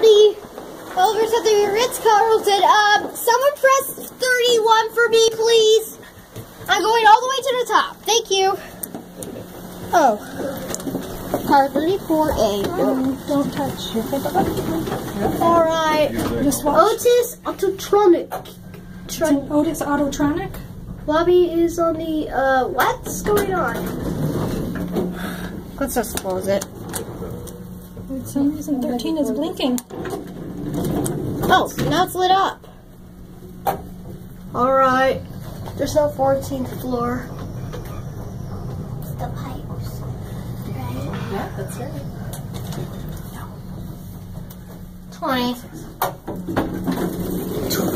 the elevators at the Ritz Carlton. Um, someone press 31 for me, please. I'm going all the way to the top. Thank you. Oh. Car 34A. Um, don't touch. All right. Just watch. Otis Autotronic. Tron- Otis Autotronic. lobby is on the, uh, what's going on? Let's just close it. For some reason, 13 is blinking. Oh, now it's lit up. All right. There's no 14th floor. The pipes. Right? Yeah, that's right. 20.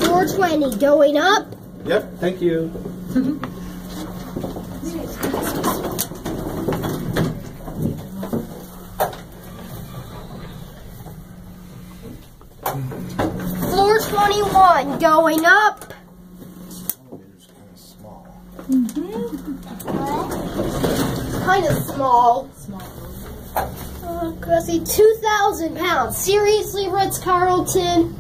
420 going up. Yep, thank you. Floor 21 going up. Elevator's kind of small. Kind of small. Uh, I see 2,000 pounds. Seriously, Ritz Carlton?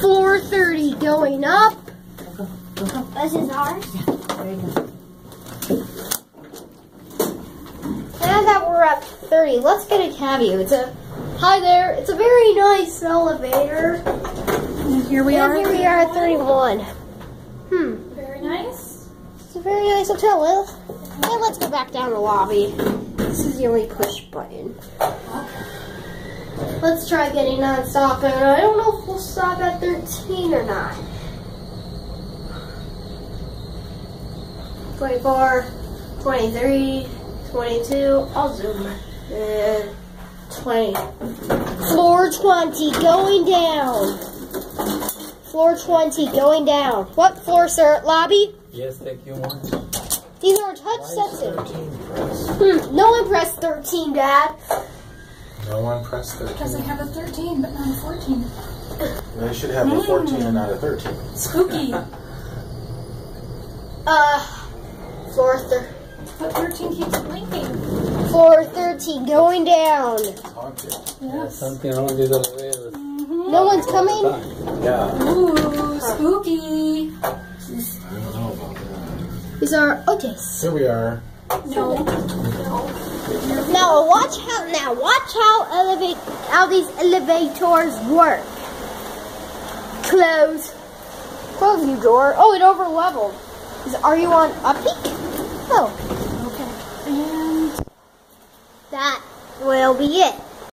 Floor 30 going up. This is ours. Now that we're at 30, let's get a caveat. It's a hi there. It's a very nice elevator. And here we and are. here we are at 31. Hmm. Very nice. It's a very nice hotel. Well, and let's go back down the lobby. This is the only push button. Let's try getting non-stop, and I don't know if we'll stop at 13 or not. 24, 23, 22, I'll zoom. And 20. Floor 20 going down. Floor 20 going down. What floor, sir? Lobby? Yes, thank you one. These are touch sensitive. Hmm, no one pressed 13, Dad. No one pressed 13. Because they 13. have a 13, but not a 14. They should have a 14 and not a 13. Spooky. Uh, floor, thir- But 13 keeps blinking. floor 13 going down. Haunted. Yes. Something wrong with these elevators. Mm-hmm. No one's coming? Yeah. Ooh, spooky. I don't know about that. These are Otis. Here we are. No. Now watch how now watch how elevate how these elevators work. Close. Close you door. Oh, it over leveled. Is are you on a peak? Oh, Okay. And that will be it.